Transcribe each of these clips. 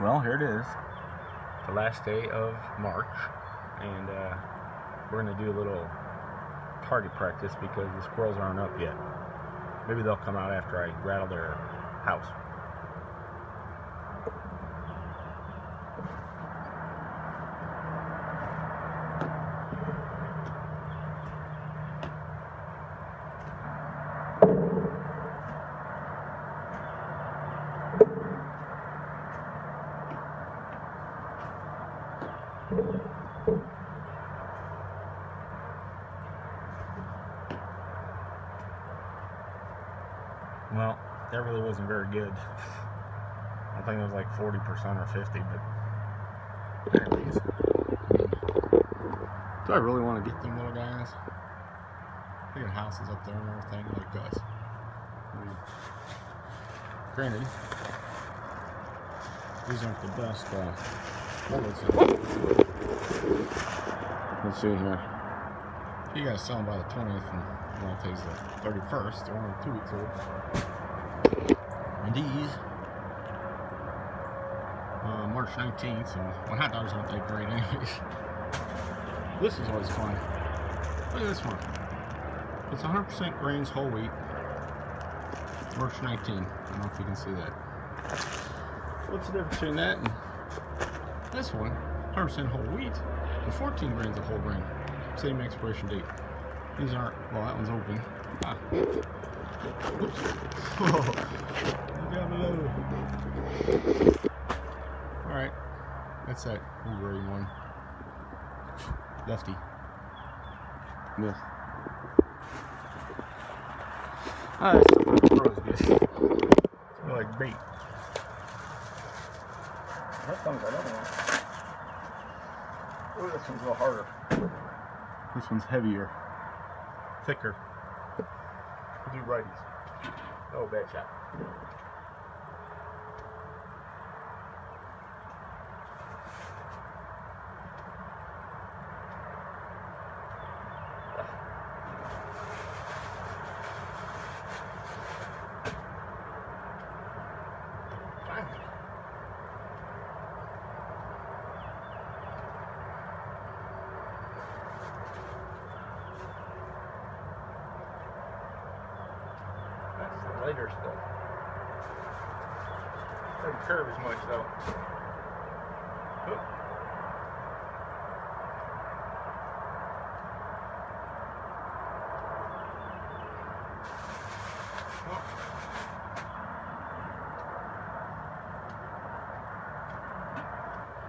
Well, here it is. The last day of March. And uh, we're going to do a little target practice because the squirrels aren't up yet. Maybe they'll come out after I rattle their house. Well, that really wasn't very good. I think it was like 40% or 50, but anyways. Do I really want to get them little guys? They got houses up there and everything like us. I mean, granted, these aren't the best uh. Let's see here. You gotta sell by the 20th, and well, today's the 31st. They're only two weeks old. And these, uh, March 19th, so my hot dogs aren't that great, anyways. This is always fun. Look at this one. It's 100% grains whole wheat. March 19. I don't know if you can see that. What's the difference between that and this one? 100% whole wheat and 14 grains of whole grain. Same expiration date. These aren't, well, that one's open. Ah. Oops. Oh, got me over. Alright. That's that whole grain one. Lefty. Yes. Ah, that's the pros good. Smell like bait. One's another one. Ooh, this one's a little harder. This one's heavier, thicker. We'll do righties. Oh, bad shot. That's the later stuff. Doesn't curve as much though. Oop.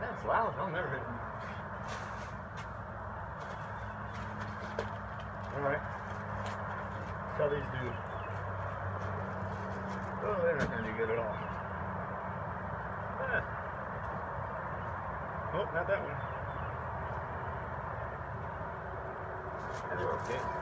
That's loud. I'll never hit them. Alright. That's how these do. Oh, they're not going to do good at all. Ah. Oh, not that one. They're okay.